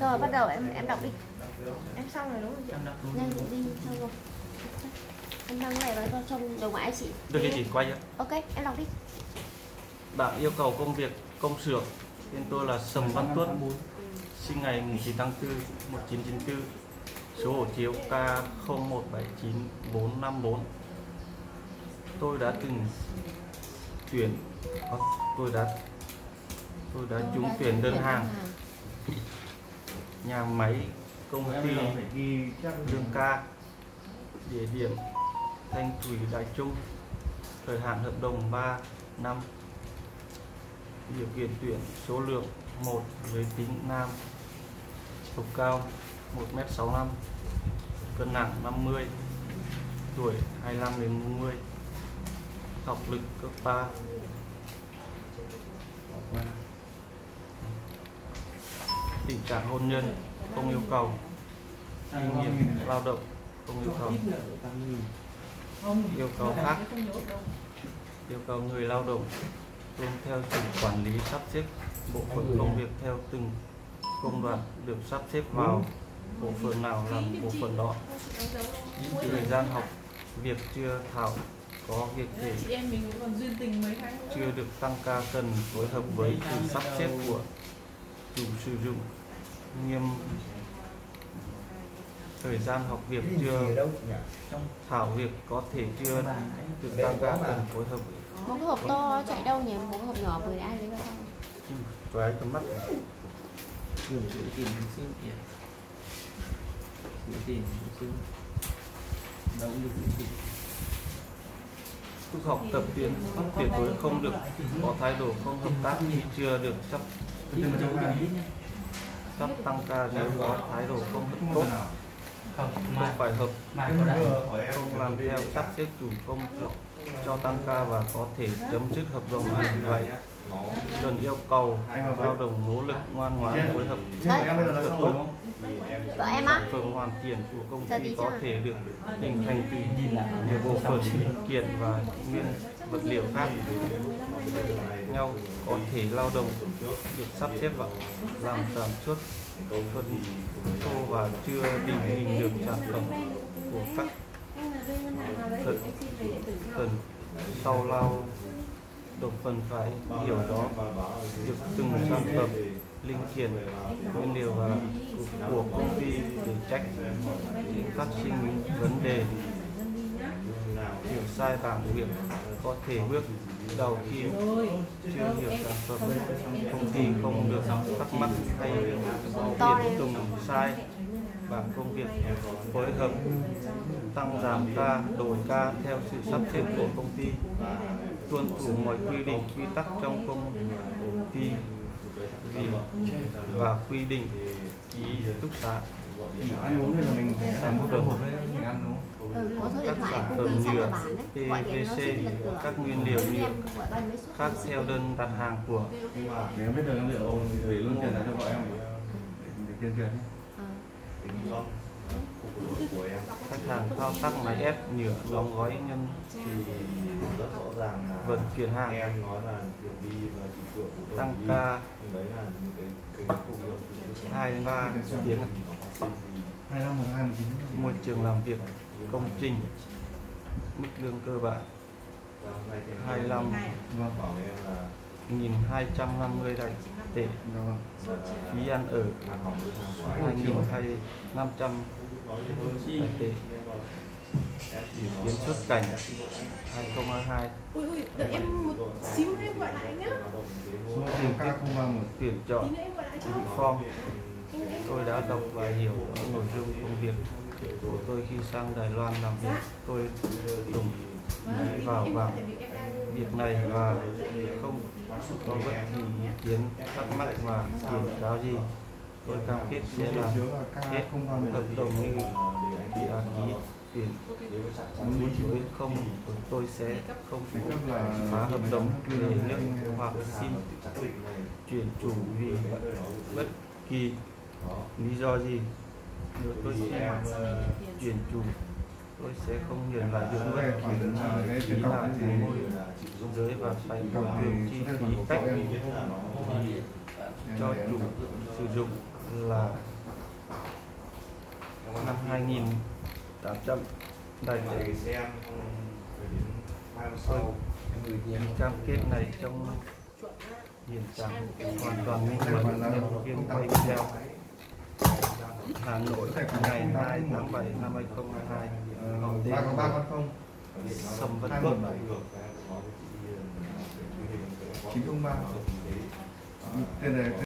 Rồi bắt đầu em em đọc đi. em xong rồi đúng không chị em đọc luôn. Nhanh chị đi xong rồi. Em đăng cái này vào cho trong đầu máy chị. được cái chị quay á Ok, em đọc đi. bạn yêu cầu công việc công xưởng tên tôi là Sầm Văn Tuất sinh ngày 9 tháng 4 1994 số hộ chiếu K0179454 tôi đã từng tuyển ờ, tôi đã tôi đã trúng tuyển đơn hàng nhà máy công ty lương ca địa điểm Thanh Thủy Đại Trung thời hạn hợp đồng 3 năm điều kiện tuyển số lượng 1 giới tính nam chiều cao 1m65 cân nặng 50 tuổi 25 đến 40 học lực cấp 3 tình trạng hôn nhân, không yêu cầu. Kinh nghiệm, lao động, không yêu cầu. Yêu cầu khác. Yêu cầu người lao động tuân theo sự quản lý sắp xếp bộ phận công việc theo từng công đoạn được sắp xếp vào bộ phận nào làm bộ phận đó. Thời gian học, việc chưa thảo có việc để chưa được tăng ca cần phối hợp với sự sắp xếp của chủ sử dụng nghiêm. Thời gian học việc chưa? thảo việc có thể chưa? Được tăng ca cần phối hợp. Một cái hộp to chạy đâu nhỉ? Một cái hộp nhỏ vừa ai lấy vào trong. với tầm mắt Gửi giữ tiền hình sư kìa. Giữ tiền hình sư Đâu cũng được giữ tiền Lúc học tập tuyển tuyệt đối không được có thái độ không hợp tác khi chưa được sắp cấp tăng ca nếu có thái độ không tốt không, phải hợp. không làm theo sắp xếp chủ công cho tăng ca và có thể chấm dứt hợp đồng vì vậy cần yêu cầu lao động nỗ lực ngoan ngoãn phối hợp. Tốt. Vợ em á? sản phẩm hoàn thiện của công ty có thể được hình thành từ nhiều bộ phận linh kiện và nguyên vật liệu khác. Nhau có thể lao động được sắp xếp vào làm sản xuất phân thô và chưa định hình được sản phẩm của các phần, phần sau lao động phần phải hiểu rõ được từng sản phẩm linh kiện nguyên liệu và của công ty để trách phát sinh vấn đề hiểu sai bảng việc có thể bước đầu khi chưa hiểu sản phẩm công ty không được thắc mắc hay hiện tùng sai. Bảng công việc phối hợp tăng giảm ca đổi ca theo sự sắp xếp của công ty tuân thủ mọi quy định quy tắc trong công ty. Và quy định ký túc xá ăn uống thì là mình làm một hộp đấy mình ăn đúng không? Ừ, các sản phẩm nhựa PVC các nguyên liệu như nhựa khác theo đơn đặt hàng của Để biết được nguyên liệu thì luôn tiền ra cho vợ em để, kiên tiền tiền khách hàng thao tác máy ép nhựa đóng gói nhân thì rất rõ ràng là vận chuyển hàng. Em nói là đi và của tăng ca. Đấy là những cái cái hai đến ba. Tiếng Hai năm hai một môi trường làm việc, công trình. Mức lương cơ bản. 25 Vâng. bảo em là 1.250 đại tệ Dạ phí ăn ở ăn học với hàng 2.500 đại tệ kiến xuất cảnh 2022 ui ui đợi em một xíu em gọi lại nhá. Số tiền ca không vào một. tuyển chọn form tôi đã đọc và hiểu nội dung công việc của tôi khi sang Đài Loan làm việc. Tôi đồng ý vào vào. việc này và không có bất kỳ ý kiến thắc mắc và kiểm cáo gì. Tôi cam kết sẽ làm hết hợp đồng như đã ký tuyển với không tôi sẽ không là phá hợp đồng về nước hoặc xin chuyển chủ vì bất kỳ lý do gì. Nếu tôi sẽ chuyển chủ tôi sẽ không nhận lại được bất kỳ phí nào của môi giới và phải bồi thường chi phí cách cho chủ sử dụng là năm 2800 đây là Để xem rồi đến hai năm sau. Người cái nhiều cam kết này trong hiện trạng hoàn toàn minh bạch nhân viên quay video Hà Nội ngày 2 tháng 7 năm 2022 Ờ, ba có ba con không? Sâm Vân Tuấn chín không ba. Tên này